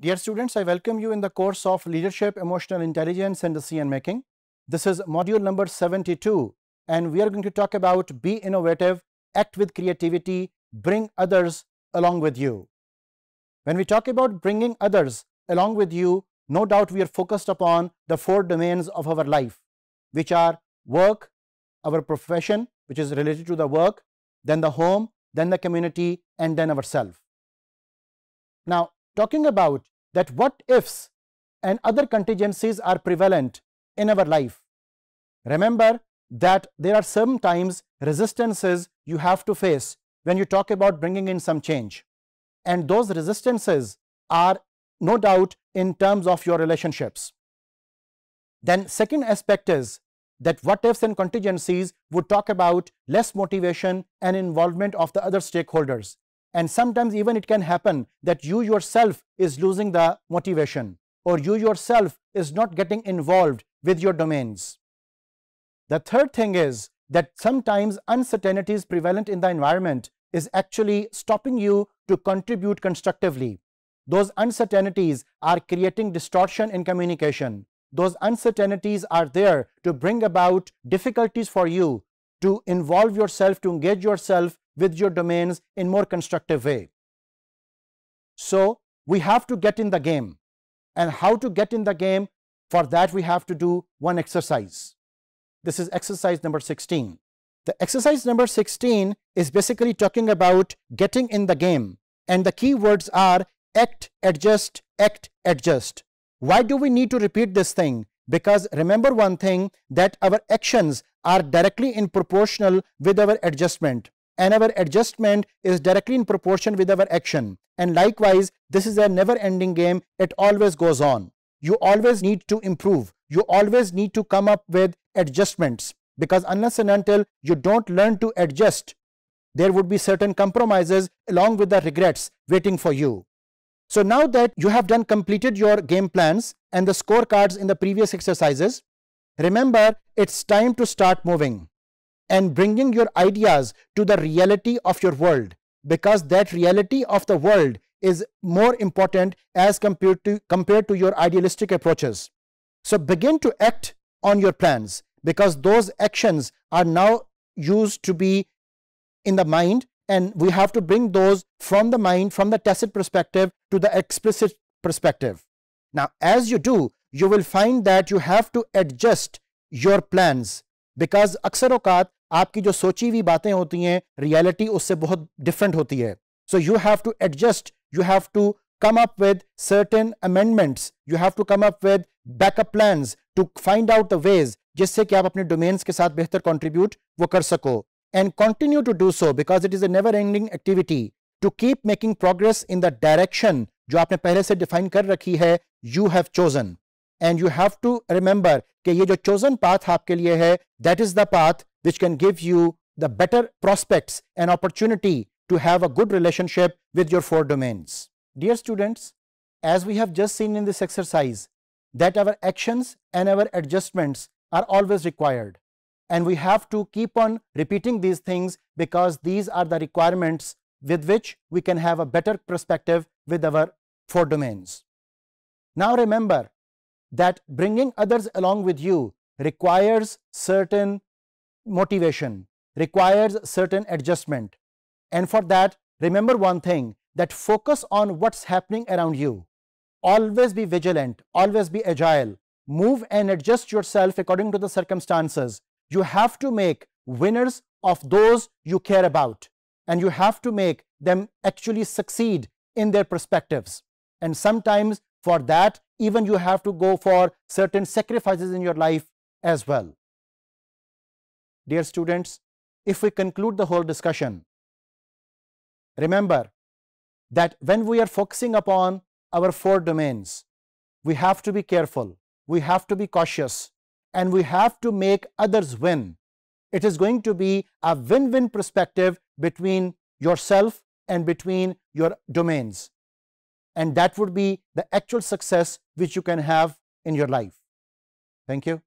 Dear students, I welcome you in the course of Leadership, Emotional Intelligence and Decision Making. This is module number 72 and we are going to talk about be innovative, act with creativity, bring others along with you. When we talk about bringing others along with you, no doubt we are focused upon the four domains of our life, which are work, our profession, which is related to the work, then the home, then the community, and then ourselves. Now, talking about that what ifs and other contingencies are prevalent in our life. Remember that there are sometimes resistances you have to face when you talk about bringing in some change. And those resistances are no doubt in terms of your relationships. Then second aspect is that what ifs and contingencies would talk about less motivation and involvement of the other stakeholders and sometimes even it can happen that you yourself is losing the motivation or you yourself is not getting involved with your domains. The third thing is that sometimes uncertainties prevalent in the environment is actually stopping you to contribute constructively. Those uncertainties are creating distortion in communication. Those uncertainties are there to bring about difficulties for you to involve yourself, to engage yourself with your domains in more constructive way. So we have to get in the game and how to get in the game for that we have to do one exercise. This is exercise number 16. The exercise number 16 is basically talking about getting in the game and the key words are act, adjust, act, adjust. Why do we need to repeat this thing? Because remember one thing that our actions are directly in proportional with our adjustment and our adjustment is directly in proportion with our action. And likewise, this is a never ending game. It always goes on. You always need to improve. You always need to come up with adjustments because unless and until you don't learn to adjust, there would be certain compromises along with the regrets waiting for you. So now that you have done completed your game plans and the scorecards in the previous exercises, remember it's time to start moving and bringing your ideas to the reality of your world because that reality of the world is more important as compared to, compared to your idealistic approaches. So begin to act on your plans because those actions are now used to be in the mind and we have to bring those from the mind, from the tacit perspective to the explicit perspective. Now, as you do, you will find that you have to adjust your plans because aksarokat, आपकी जो सोची हुई बातें होती हैं reality उससे बहुत different होती है। So you have to adjust you have to come up with certain amendments, you have to come up with backup plans to find out the ways जिससे कि आप अपने डोमेन्स के साथ बेहतर कंट्रीब्यूट वो कर सको। And continue to do so because it is a never ending activity to keep making progress in the direction जो आपने पहले से डिफाइन कर रखी है you have chosen and you have to remember कि ये जो चोजन पाथ आपके लिए है that is the path which can give you the better prospects and opportunity to have a good relationship with your four domains. Dear students, as we have just seen in this exercise, that our actions and our adjustments are always required. And we have to keep on repeating these things because these are the requirements with which we can have a better perspective with our four domains. Now remember, that bringing others along with you requires certain motivation, requires certain adjustment. And for that, remember one thing that focus on what's happening around you. Always be vigilant, always be agile, move and adjust yourself according to the circumstances. You have to make winners of those you care about, and you have to make them actually succeed in their perspectives. And sometimes for that, even you have to go for certain sacrifices in your life as well. Dear students, if we conclude the whole discussion, remember that when we are focusing upon our four domains, we have to be careful, we have to be cautious, and we have to make others win. It is going to be a win-win perspective between yourself and between your domains and that would be the actual success which you can have in your life. Thank you.